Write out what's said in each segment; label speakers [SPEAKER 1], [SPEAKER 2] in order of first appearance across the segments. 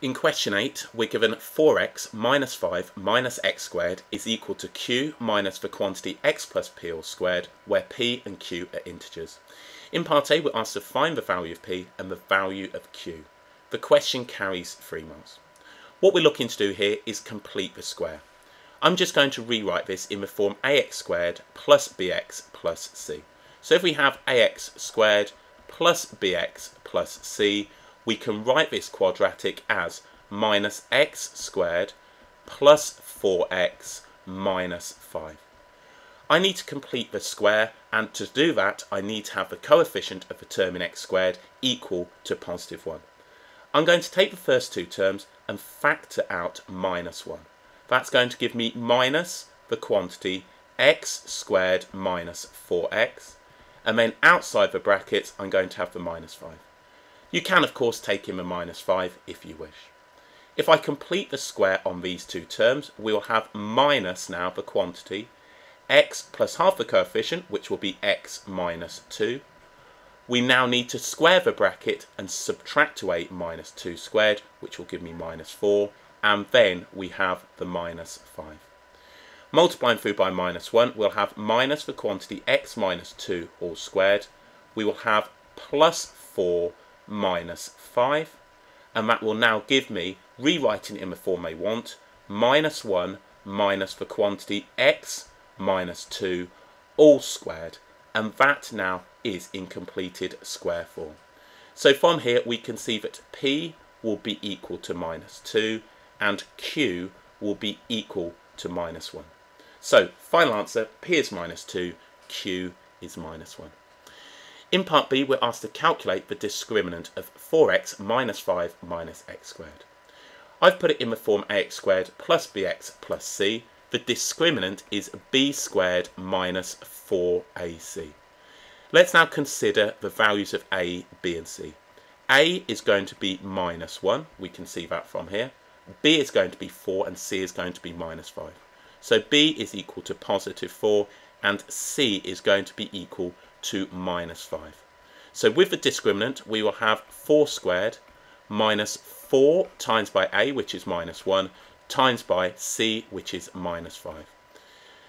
[SPEAKER 1] In question 8, we're given 4x minus 5 minus x squared is equal to q minus the quantity x plus p all squared, where p and q are integers. In part A, we're asked to find the value of p and the value of q. The question carries 3 marks. What we're looking to do here is complete the square. I'm just going to rewrite this in the form ax squared plus bx plus c. So if we have ax squared plus bx plus c, we can write this quadratic as minus x squared plus 4x minus 5. I need to complete the square and to do that I need to have the coefficient of the term in x squared equal to positive 1. I'm going to take the first two terms and factor out minus 1. That's going to give me minus the quantity x squared minus 4x and then outside the brackets I'm going to have the minus 5. You can of course take in a minus 5 if you wish. If I complete the square on these two terms, we will have minus now the quantity x plus half the coefficient, which will be x minus 2. We now need to square the bracket and subtract away minus 2 squared, which will give me minus 4, and then we have the minus 5. Multiplying through by minus 1, we'll have minus the quantity x minus 2 all squared. We will have plus 4 minus 5 and that will now give me, rewriting it in the form I want, minus 1 minus the quantity x minus 2 all squared and that now is in completed square form. So from here we can see that p will be equal to minus 2 and q will be equal to minus 1. So final answer, p is minus 2, q is minus 1. In part B, we're asked to calculate the discriminant of 4x minus 5 minus x squared. I've put it in the form ax squared plus bx plus c. The discriminant is b squared minus 4ac. Let's now consider the values of a, b and c. a is going to be minus 1. We can see that from here. b is going to be 4 and c is going to be minus 5. So b is equal to positive 4 and c is going to be equal to minus 5. So with the discriminant, we will have 4 squared minus 4 times by a, which is minus 1, times by c, which is minus 5.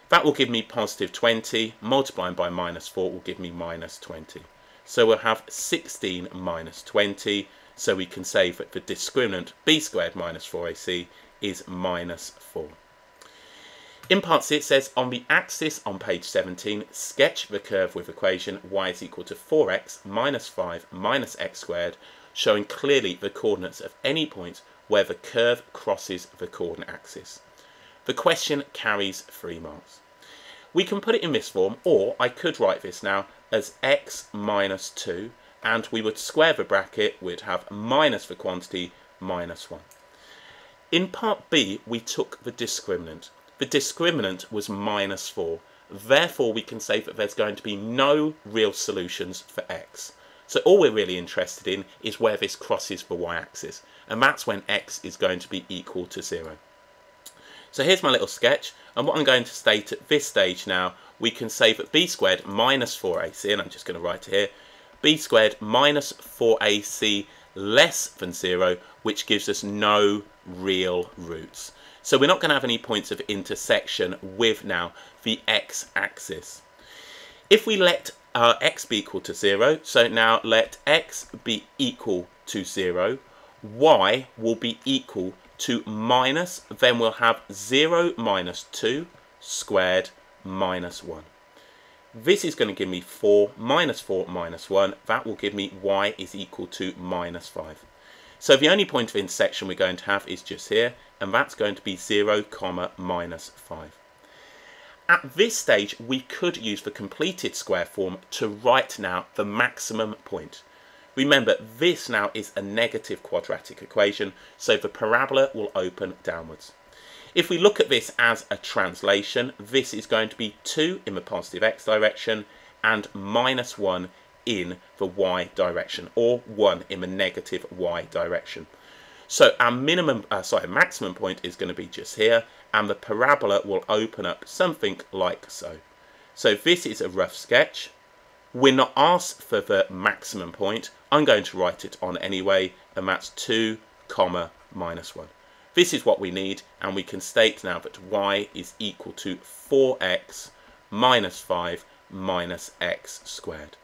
[SPEAKER 1] That will give me positive 20, multiplying by minus 4 will give me minus 20. So we'll have 16 minus 20, so we can say that the discriminant b squared minus 4ac is minus 4. In part C it says on the axis on page 17 sketch the curve with equation y is equal to 4x minus 5 minus x squared showing clearly the coordinates of any point where the curve crosses the coordinate axis. The question carries 3 marks. We can put it in this form or I could write this now as x minus 2 and we would square the bracket we'd have minus the quantity minus 1. In part B we took the discriminant the discriminant was minus 4. Therefore, we can say that there's going to be no real solutions for x. So all we're really interested in is where this crosses the y-axis. And that's when x is going to be equal to 0. So here's my little sketch. And what I'm going to state at this stage now, we can say that b squared minus 4ac, and I'm just going to write it here, b squared minus 4ac less than 0, which gives us no real roots. So we're not going to have any points of intersection with now the x-axis. If we let uh, x be equal to 0, so now let x be equal to 0, y will be equal to minus, then we'll have 0 minus 2 squared minus 1. This is going to give me 4 minus 4 minus 1. That will give me y is equal to minus 5. So the only point of intersection we're going to have is just here, and that's going to be 0, comma, minus 5. At this stage, we could use the completed square form to write now the maximum point. Remember, this now is a negative quadratic equation, so the parabola will open downwards. If we look at this as a translation, this is going to be 2 in the positive x direction and minus 1 in the y direction or 1 in the negative y direction. So our minimum, uh, sorry, maximum point is going to be just here and the parabola will open up something like so. So this is a rough sketch. We're not asked for the maximum point. I'm going to write it on anyway and that's 2 comma minus 1. This is what we need, and we can state now that y is equal to 4x minus 5 minus x squared.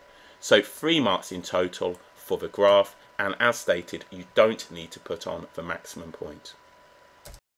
[SPEAKER 1] So three marks in total for the graph, and as stated, you don't need to put on the maximum point.